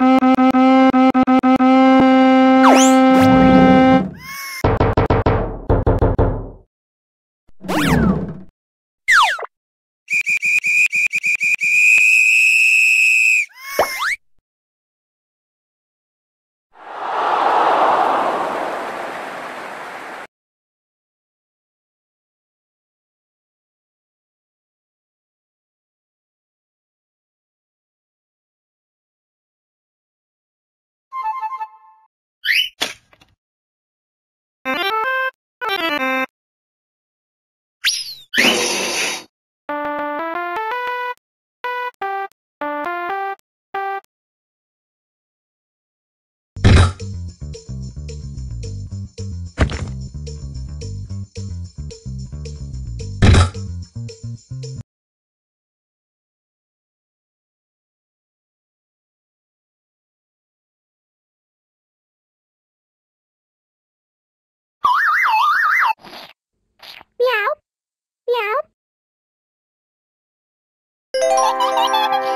you Thank you.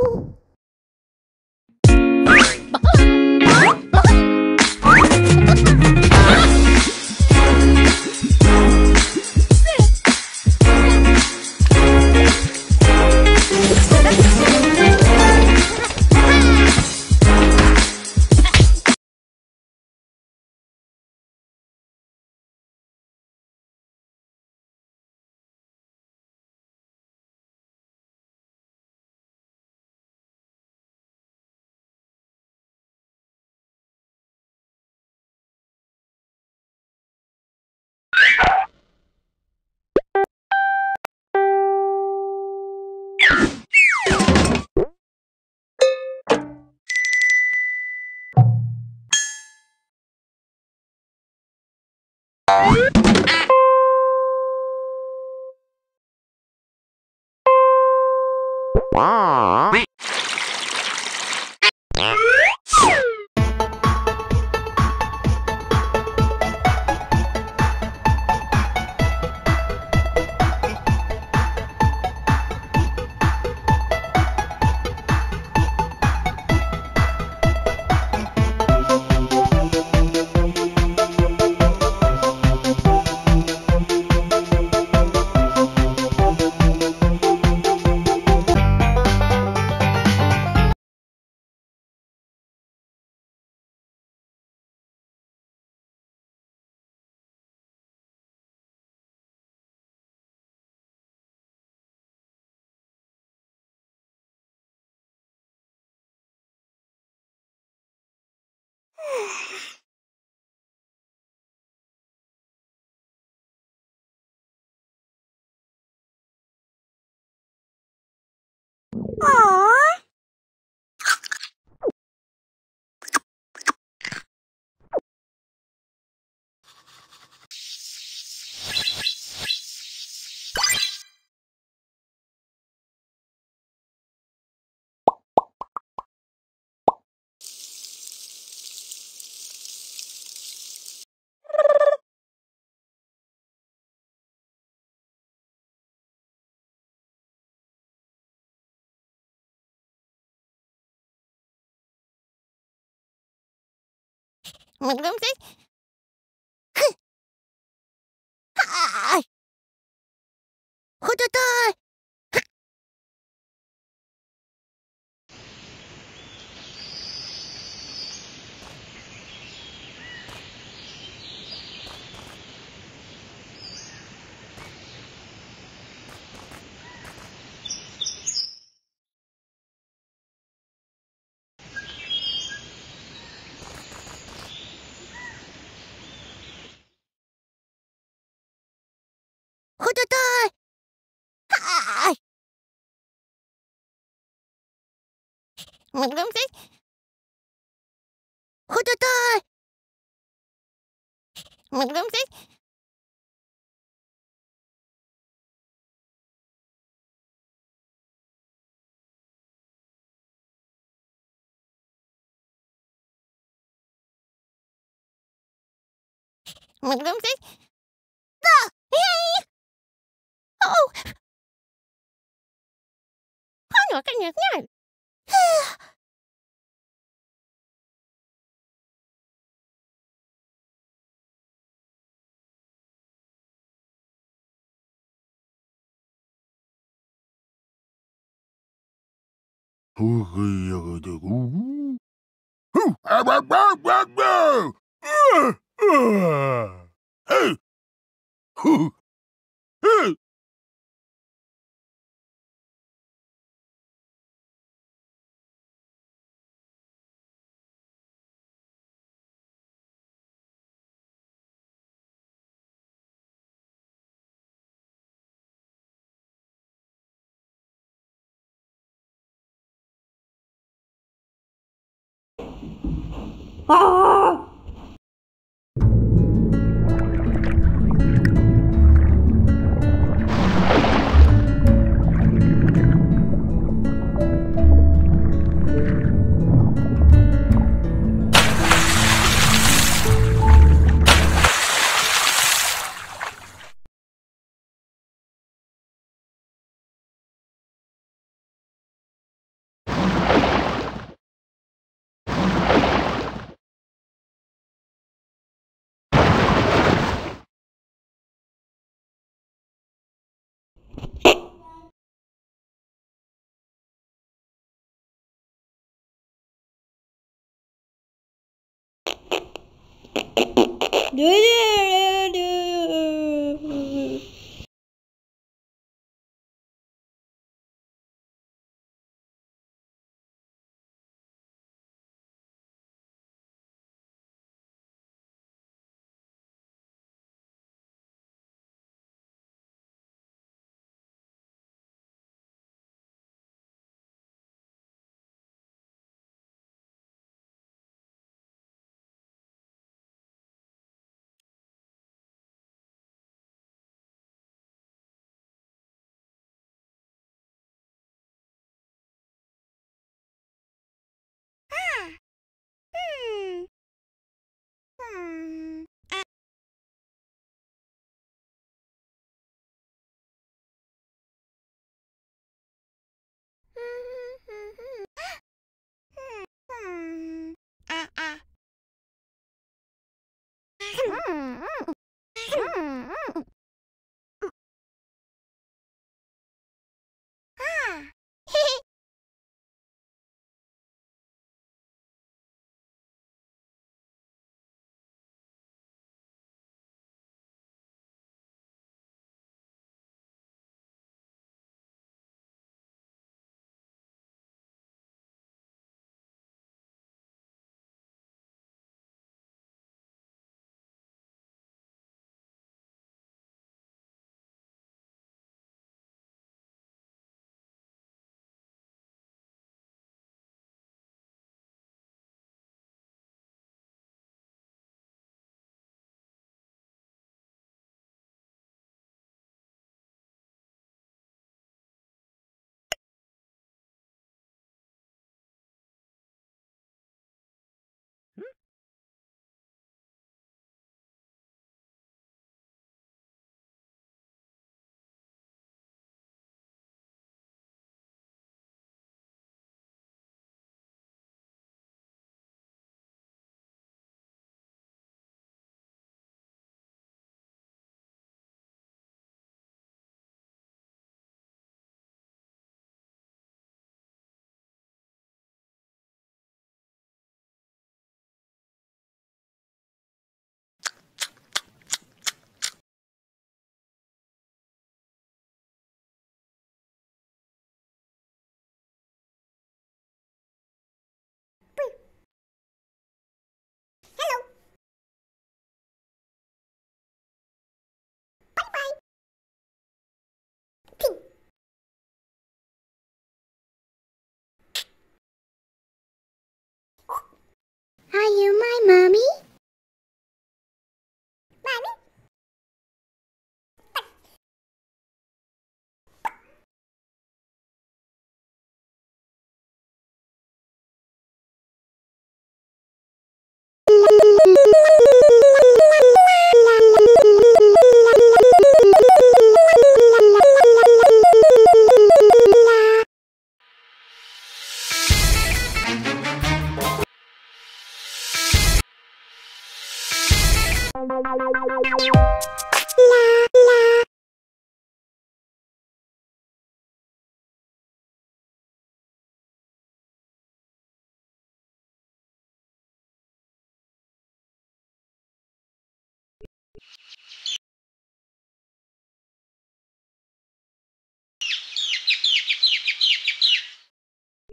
Ooh. 와. Yeah. ふっはーいほどたいはーい。むぐるむせほどたいむぐむぐおう。はわかんないは啊！Do you 嗯嗯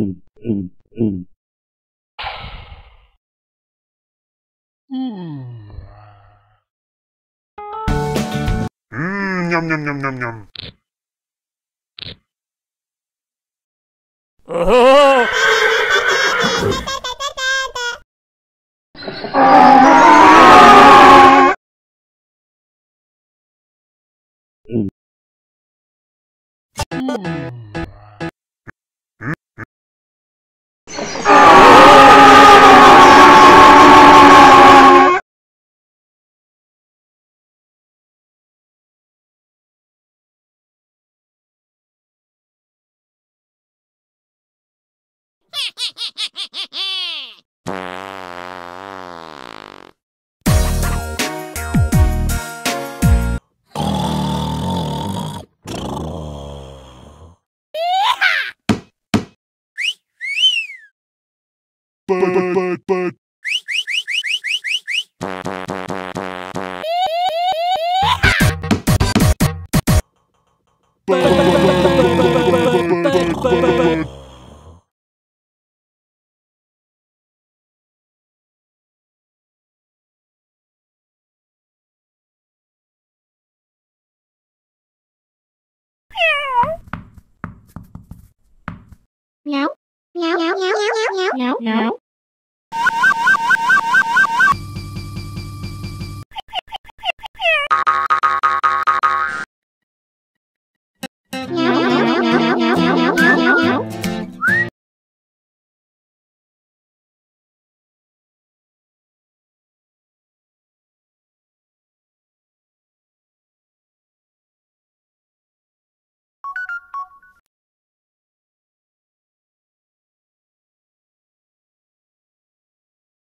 Yum yum yum yum yum. Oh. Mm-hmm. But but. But Nháo. Nháo nháo nháo nháo nháo nháo.